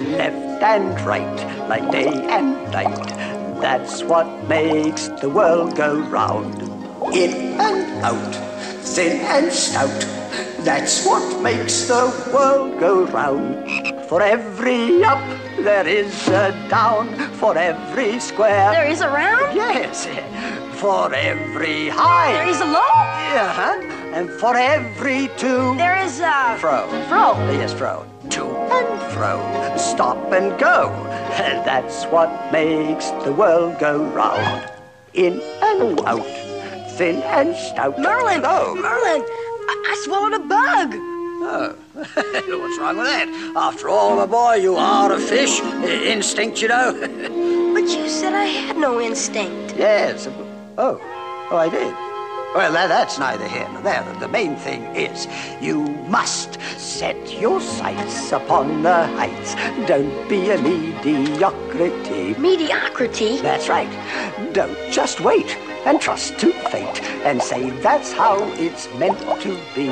left and right, like day and night. That's what makes the world go round. In and out, thin and stout. That's what makes the world go round. For every up, there is a down. For every square, There is a round? yes. For every high, There is a low? yeah, and for every to, There is a... fro. Fro. Yes, fro. To and fro. Stop and go. That's what makes the world go round. In and out. Thin and stout. Merlin! Oh. Merlin! I, I swallowed a bug! Oh. What's wrong with that? After all, my boy, you are a fish. Instinct, you know. But you said I had no instinct. yes. Oh. Oh, I did. Well, that, that's neither here nor there. The main thing is you must set your sights upon the heights. Don't be a mediocrity. Mediocrity? That's right. Don't just wait and trust to fate and say that's how it's meant to be.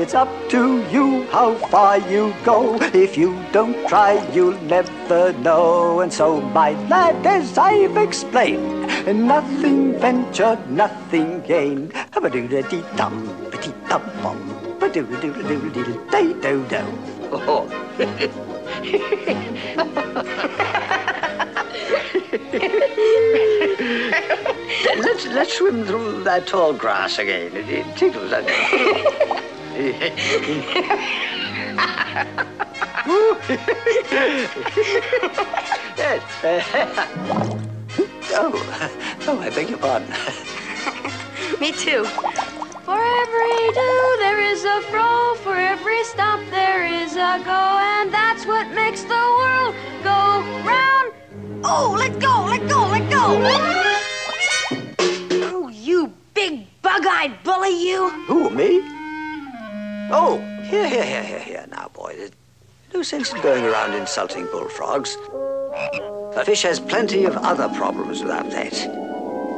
It's up to you how far you go. If you don't try, you'll never know. And so, my lad, as I've explained, nothing ventured, nothing gained. Oh. Let's let's swim through that tall grass again. It, it tickles, yes. oh, oh, I beg your pardon. Me too. For every do, there is a fro. For every stop, there is a go. And that's what makes the world go round. Oh, let go, let go, let go. Oh, you big bug-eyed bully, you. Who, me? Oh, here, here, here, here, here. Now, boy, there's no sense in going around insulting bullfrogs. A fish has plenty of other problems without that.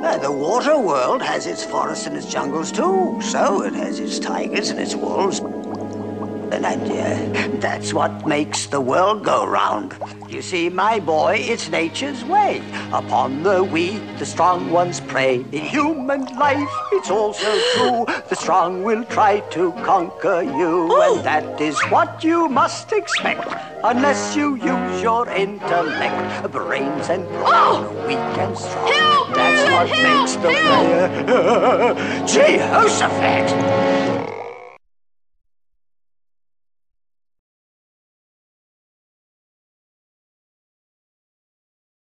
Uh, the water world has its forests and its jungles too. So it has its tigers and its wolves. And uh, that's what makes the world go round. You see, my boy, it's nature's way. Upon the weak, the strong ones prey. In human life, it's also true. The strong will try to conquer you. And that is what you must expect. Unless you use your intellect, brains and brawn, weak and strong. Help, That's what help, makes the player. Jehoshaphat!